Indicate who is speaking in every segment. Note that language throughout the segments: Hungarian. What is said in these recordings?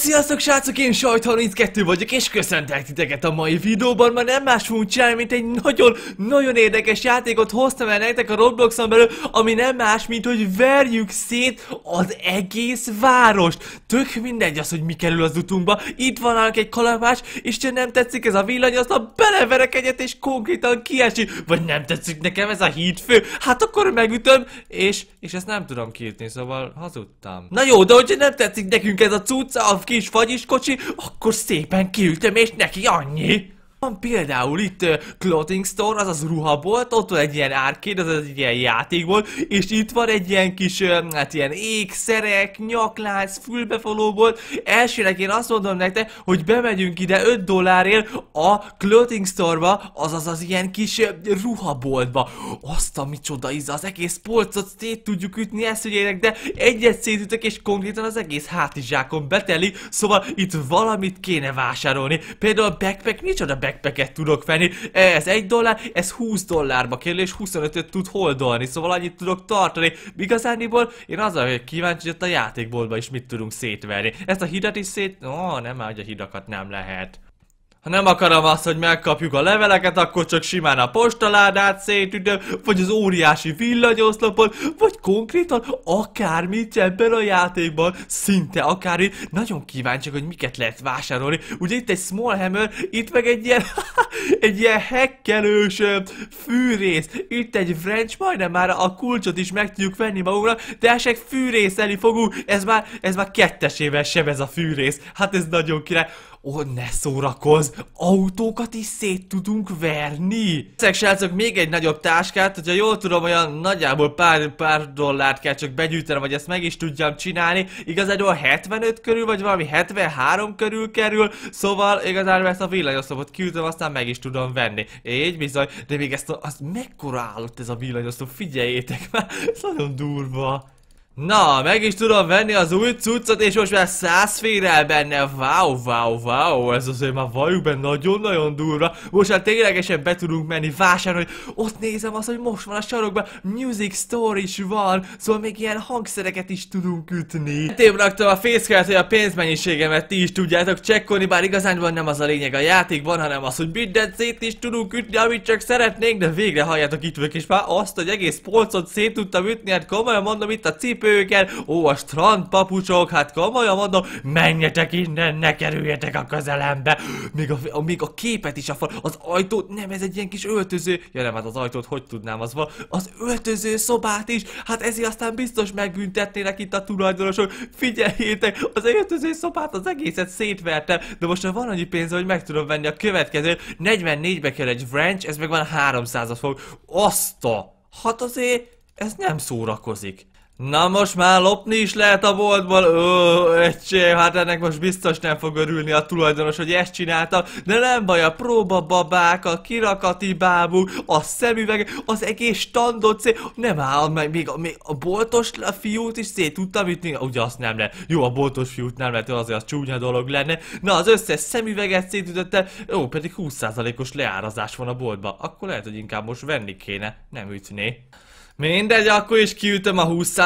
Speaker 1: Sziasztok srácok, én Sajt32 vagyok, és köszöntek titeket a mai videóban, ma nem más fogunk csinálni, mint egy nagyon-nagyon érdekes játékot hoztam el nektek a Robloxon belül, ami nem más, mint hogy verjük szét az egész várost. Tök mindegy az, hogy mi kerül az utunkba, itt van egy kalapás, és ha nem tetszik ez a villany, aztán beleverek egyet, és konkrétan kiesi, vagy nem tetszik nekem ez a hídfő, hát akkor megütöm, és, és ezt nem tudom kiírni, szóval hazudtam. Na jó, de hogyha nem tetszik nekünk ez a cucca, a kis fagyiskocsi, akkor szépen kiültem, és neki annyi. Van például itt uh, Clothing Store, azaz ruhabolt, ott van egy ilyen arcade, az egy ilyen játékból, és itt van egy ilyen kis, uh, hát ilyen ékszerek, nyaklánc, fülbefolóbolt. Elsőnek én azt mondom nektek, hogy bemegyünk ide 5 dollárért a Clothing Store-ba, azaz az ilyen kis uh, ruhaboltba. Azt a micsoda íze, az egész polcot szét tudjuk ütni, ezt ügyének, de egyet szétütök, és konkrétan az egész hátizsákon beteli, szóval itt valamit kéne vásárolni. Például a backpack, micsoda backpack? Backpacket tudok venni. Ez 1 dollár, ez 20 dollárba kerül, és 25-öt tud holdolni, szóval annyit tudok tartani. Igazániból én az vagyok kíváncsi, hogy ott a játékboltban is mit tudunk szétverni. Ezt a hidat is szét... Ó, oh, nem, hogy a hidakat nem lehet. Ha nem akarom azt, hogy megkapjuk a leveleket, akkor csak simán a postaládát szétütöm, vagy az óriási villanyoszlopon, vagy konkrétan akármit ebben a játékban, szinte akármi. Nagyon kíváncsiak, hogy miket lehet vásárolni. Ugye itt egy Small Hammer, itt meg egy ilyen, egy ilyen hekkelős fűrész. Itt egy French, majdnem már a kulcsot is meg tudjuk venni magunknak, de esetleg fűrészelni fogunk. Ez már, ez már kettesével sem ez a fűrész. Hát ez nagyon király. Ó, ne szórakozz! Autókat is szét tudunk verni! Ezek srácok, még egy nagyobb táskát, hogyha jól tudom, olyan nagyjából pár, pár dollárt kell csak begyűjtenem, vagy ezt meg is tudjam csinálni. Igazából 75 körül, vagy valami 73 körül kerül, szóval igazából ezt a villanyoszlopot kiütöm, aztán meg is tudom venni. Így bizony, de még ezt a, az mekkora állott ez a villanyoszlop, figyeljétek már, ez nagyon durva. Na, meg is tudom venni az új cuccot, és most már száz férel benne. Wow, wow, wow, ez azért már valljuk be nagyon-nagyon durva. Most már ténylegesen be tudunk menni vásárolni. Ott nézem azt, hogy most van a sarokban Music Store is van, szóval még ilyen hangszereket is tudunk ütni. Én raktam a fészkelt, hogy a pénzmennyiségemet ti is tudjátok csekkolni, bár igazán nem az a lényeg a játékban, hanem az, hogy mindent szét is tudunk ütni, amit csak szeretnénk, de végre halljátok itt vagyok, és már azt, hogy egész polcot szét tudtam ütni, hát komolyan mondom itt a cipő cipőkkel, ó, a strandpapucsok, hát komolyan mondom, menjetek innen, ne kerüljetek a közelembe. Még a, még a képet is a fal, az ajtót, nem, ez egy ilyen kis öltöző, ja nem, hát az ajtót hogy tudnám, az van, az öltöző szobát is, hát ezért aztán biztos megbüntetnének itt a tulajdonosok, figyeljétek, az öltöző szobát, az egészet szétvertem, de most van annyi pénz, hogy meg tudom venni a következő, 44-be kell egy French, ez meg van 300-at fog, azt a, hát azért, ez nem szórakozik. Na most már lopni is lehet a boltból, ó, egység, hát ennek most biztos nem fog örülni a tulajdonos, hogy ezt csináltam, de nem baj, a próbababák, a kirakati bábú, a szemüveg, az egész standot szé... nem áll meg, még a, még a boltos fiút is szét tudtam ütni, ugye azt nem lehet, jó, a boltos fiút nem lehet, azért az csúnya dolog lenne, na az összes szemüveget szétütötte, ó, pedig 20%-os leárazás van a boltban, akkor lehet, hogy inkább most venni kéne, nem ütni. Mindegy, akkor is kiütöm a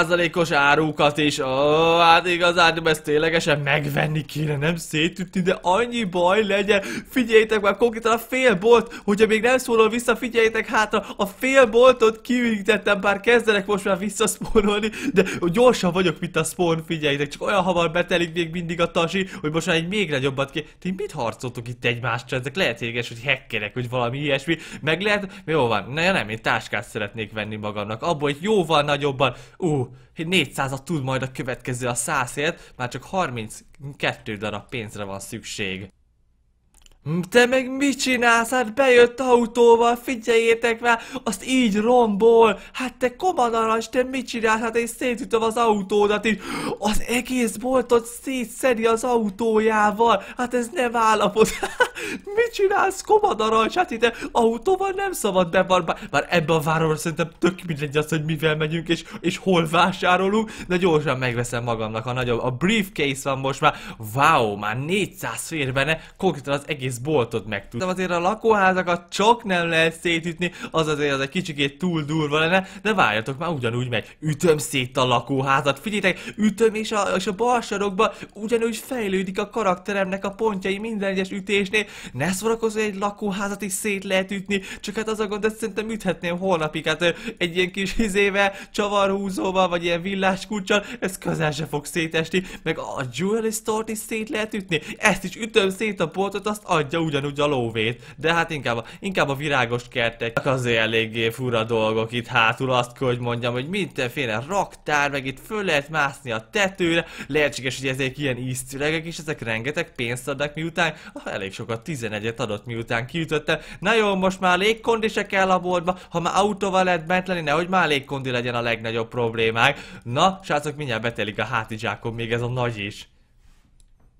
Speaker 1: 20%-os árukat is. Ó, hát igazán ezt ténylegesen megvenni kéne, nem szétütni, de annyi baj legyen. Figyeljétek már konkrétan a félbolt, hogyha még nem szólal vissza, figyeljétek hátra, a félboltot kiürítettem, bár kezdenek most már visszaszpónolni, de gyorsan vagyok, mint a spawn, figyeljétek, csak olyan hamar betelik még mindig a tasi, hogy most már egy még nagyobbat ki. Ti mit harcoltok itt egymással? Ezek lehetséges, hogy hackerek, vagy valami ilyesmi. Meg lehet, jó van, ne, nem, én táskát szeretnék venni magamnak abból egy jóval nagyobban, ú, uh, 400-at tud majd a következő a 100-ért, már csak 32 darab pénzre van szükség. Te meg mit csinálsz? Hát bejött autóval, figyeljétek már, azt így rombol. Hát te komanaras, te mit csinálsz? Hát én szétütöm az autódat is. Az egész boltot szétszedi az autójával. Hát ez nem állapot. mit csinálsz, komanaras? Hát ide autóval nem szabad bevarni. Bár ebbe a városra szerintem tök mindegy az, hogy mivel megyünk és, és hol vásárolunk. De gyorsan megveszem magamnak a nagyobb. A briefcase van most már. Wow, már 400 fér benne. Konkrétan az egész egész boltot meg tud. Azért a lakóházakat csak nem lehet szétütni, az azért az egy kicsikét túl durva lenne, de várjatok már ugyanúgy megy. Ütöm szét a lakóházat, figyeljetek, ütöm és a, és a bal sarokba ugyanúgy fejlődik a karakteremnek a pontjai minden egyes ütésnél. Ne szórakozz, egy lakóházat is szét lehet ütni, csak hát az a gond, ezt szerintem üthetném holnapig, hát egy ilyen kis izével, csavarhúzóval, vagy ilyen villás ez közel se fog szétesni, meg a jewelry store is szét lehet ütni. Ezt is ütöm szét a boltot, azt adja ugyanúgy a lóvét. De hát inkább, inkább a virágos kertek. Azért eléggé fura dolgok itt hátul, azt kell, hogy mondjam, hogy mindenféle raktár, meg itt föl lehet mászni a tetőre. Lehetséges, hogy ezek ilyen íztüregek is, ezek rengeteg pénzt adnak miután, ah, elég sokat, 11-et adott miután kiütöttem. Na jó, most már légkondi se kell a boltba, ha már autóval lehet bent lenni, nehogy már légkondi legyen a legnagyobb problémák. Na, srácok, mindjárt betelik a hátizsákom még ez a nagy is.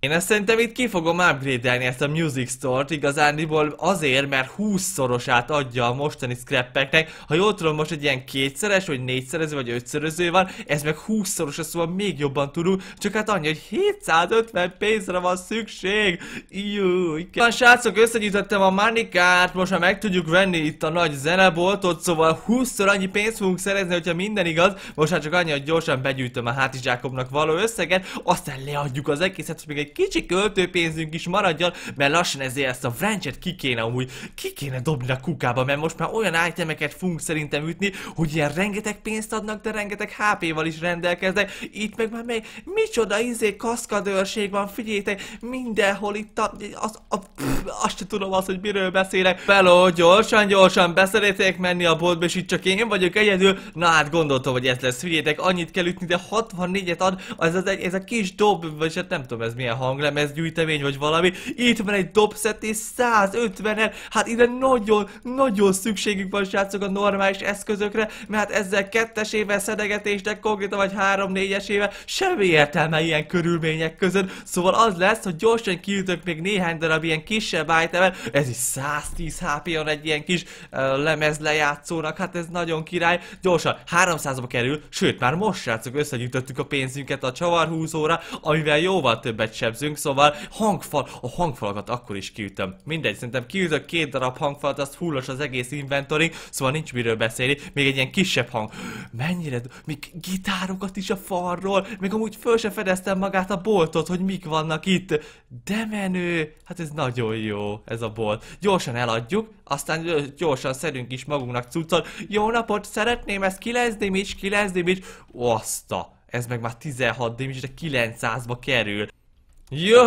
Speaker 1: Én ezt szerintem itt ki fogom upgrade ezt a Music Store-t igazándiból azért, mert 20-szorosát adja a mostani scrappeknek. Ha jól tudom, most egy ilyen kétszeres, vagy négyszerező, vagy ötszöröző van, ez meg 20-szoros, szóval még jobban tudunk, csak hát annyi, hogy 750 pénzre van szükség. Júj. Van srácok, összegyűjtöttem a manikát, most már meg tudjuk venni itt a nagy zeneboltot, szóval 20-szor annyi pénzt fogunk szerezni, hogyha minden igaz. Most már csak annyi, hogy gyorsan begyűjtöm a hátizsákomnak való összeget, aztán leadjuk az egészet, még egy kicsi költőpénzünk is maradjon, mert lassan ezért ezt a Vranchet ki kéne amúgy, ki kéne dobni a kukába, mert most már olyan itemeket fogunk szerintem ütni, hogy ilyen rengeteg pénzt adnak, de rengeteg HP-val is rendelkeznek. Itt meg már még micsoda izé kaszkadőrség van, figyeljétek, mindenhol itt a, az, a, pff, azt sem tudom az, hogy miről beszélek. Feló, gyorsan, gyorsan beszerétek menni a boltba, és itt csak én vagyok egyedül. Na hát gondoltam, hogy ez lesz, figyeljetek, annyit kell ütni, de 64-et ad, az, az egy, ez a kis dob, vagy hát nem tudom ez milyen hanglemez gyűjtemény vagy valami. Itt van egy dobszett és 150 -en. Hát ide nagyon, nagyon szükségük van srácok a normális eszközökre, mert ezzel kettesével szedegetésnek konkrétan vagy három négyesével semmi értelme ilyen körülmények között. Szóval az lesz, hogy gyorsan kiütök még néhány darab ilyen kisebb itemet. Ez is 110 hp on egy ilyen kis uh, lemez lejátszónak, hát ez nagyon király. Gyorsan 300-ba kerül, sőt már most srácok összegyűjtöttük a pénzünket a csavarhúzóra, amivel jóval többet sebzünk, szóval hangfal, a hangfalakat akkor is kiütöm. Mindegy, szerintem kiütök két darab hangfalat, azt fullos az egész inventory, szóval nincs miről beszélni. Még egy ilyen kisebb hang. Mennyire, még gitárokat is a falról, még amúgy föl se fedeztem magát a boltot, hogy mik vannak itt. De menő, hát ez nagyon jó, ez a bolt. Gyorsan eladjuk, aztán gyorsan szedünk is magunknak cuccot. Jó napot, szeretném ezt 9 damage, 9 damage. Oszta, ez meg már 16 damage, de 900-ba kerül. Jó,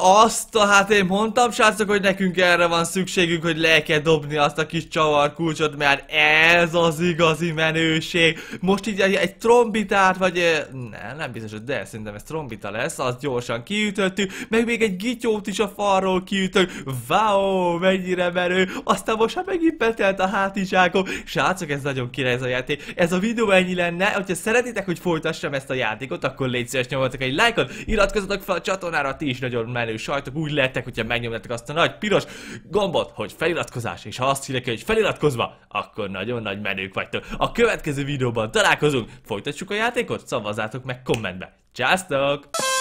Speaker 1: azt a, hát én mondtam srácok, hogy nekünk erre van szükségünk, hogy le kell dobni azt a kis csavarkulcsot, mert ez az igazi menőség. Most így egy, egy trombitát, vagy nem, nem biztos, de szerintem ez trombita lesz, azt gyorsan kiütöttük, meg még egy gityót is a falról kiütök. Wow, mennyire menő. Aztán most már megint betelt a hátizsákom. Srácok, ez nagyon király ez a játék. Ez a videó ennyi lenne, hogyha szeretitek, hogy folytassam ezt a játékot, akkor légy szíves nyomjatok egy lájkot, iratkozzatok fel a csatornára, csatornára ti is nagyon menő sajtok úgy lettek, hogyha megnyomjátok azt a nagy piros gombot, hogy feliratkozás, és ha azt hívják, hogy feliratkozva, akkor nagyon nagy menők vagytok. A következő videóban találkozunk, folytatjuk a játékot, szavazzátok meg kommentbe. Császtok!